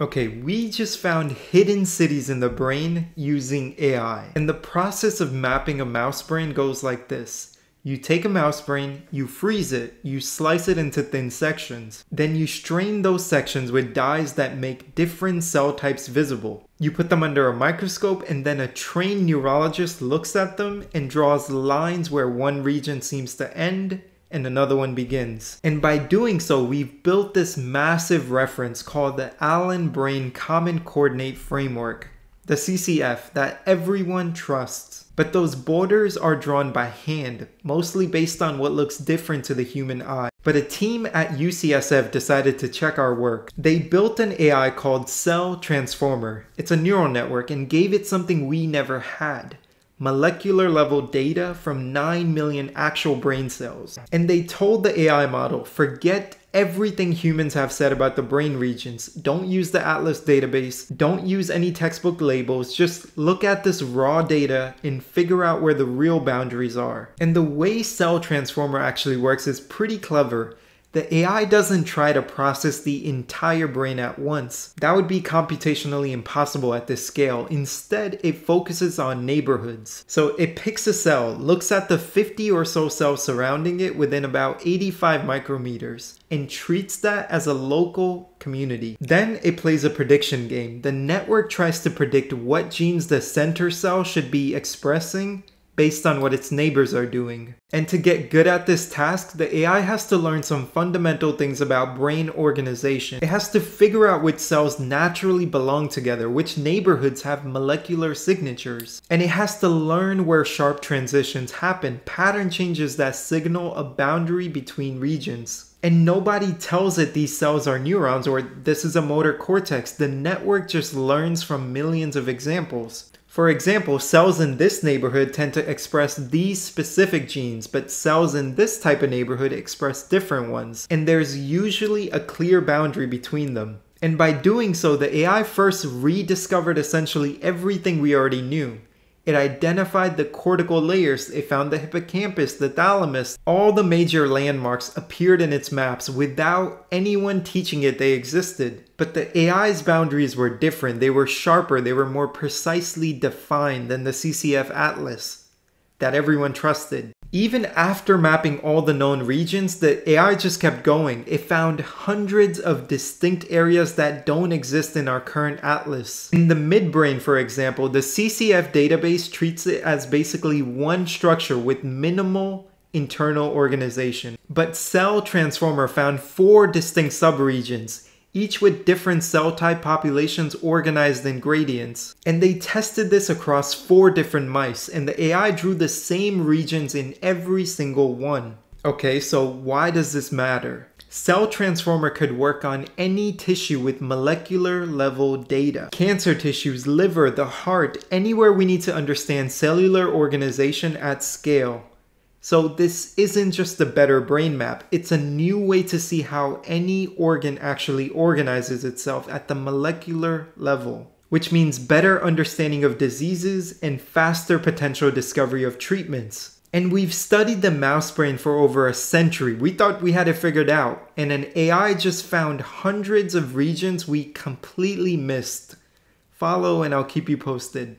Okay, we just found hidden cities in the brain using AI. And the process of mapping a mouse brain goes like this. You take a mouse brain, you freeze it, you slice it into thin sections. Then you strain those sections with dyes that make different cell types visible. You put them under a microscope and then a trained neurologist looks at them and draws lines where one region seems to end and another one begins. And by doing so, we've built this massive reference called the Allen Brain Common Coordinate Framework, the CCF, that everyone trusts. But those borders are drawn by hand, mostly based on what looks different to the human eye. But a team at UCSF decided to check our work. They built an AI called CellTransformer. It's a neural network and gave it something we never had molecular level data from 9 million actual brain cells. And they told the AI model, forget everything humans have said about the brain regions. Don't use the Atlas database. Don't use any textbook labels. Just look at this raw data and figure out where the real boundaries are. And the way CellTransformer actually works is pretty clever. The AI doesn't try to process the entire brain at once. That would be computationally impossible at this scale. Instead, it focuses on neighborhoods. So it picks a cell, looks at the 50 or so cells surrounding it within about 85 micrometers, and treats that as a local community. Then it plays a prediction game. The network tries to predict what genes the center cell should be expressing based on what its neighbors are doing. And to get good at this task, the AI has to learn some fundamental things about brain organization. It has to figure out which cells naturally belong together, which neighborhoods have molecular signatures. And it has to learn where sharp transitions happen, pattern changes that signal a boundary between regions. And nobody tells it these cells are neurons or this is a motor cortex. The network just learns from millions of examples. For example, cells in this neighborhood tend to express these specific genes, but cells in this type of neighborhood express different ones, and there's usually a clear boundary between them. And by doing so, the AI first rediscovered essentially everything we already knew. It identified the cortical layers, it found the hippocampus, the thalamus. All the major landmarks appeared in its maps without anyone teaching it they existed. But the AI's boundaries were different. They were sharper, they were more precisely defined than the CCF Atlas that everyone trusted. Even after mapping all the known regions, the AI just kept going. It found hundreds of distinct areas that don't exist in our current atlas. In the midbrain, for example, the CCF database treats it as basically one structure with minimal internal organization. But CellTransformer found four distinct subregions, each with different cell type populations organized in gradients. And they tested this across four different mice, and the AI drew the same regions in every single one. Okay, so why does this matter? CellTransformer could work on any tissue with molecular level data. Cancer tissues, liver, the heart, anywhere we need to understand cellular organization at scale. So this isn't just a better brain map, it's a new way to see how any organ actually organizes itself at the molecular level, which means better understanding of diseases and faster potential discovery of treatments. And we've studied the mouse brain for over a century. We thought we had it figured out, and an AI just found hundreds of regions we completely missed. Follow and I'll keep you posted.